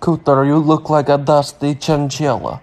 Cooter, you look like a dusty chinchilla.